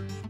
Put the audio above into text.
何?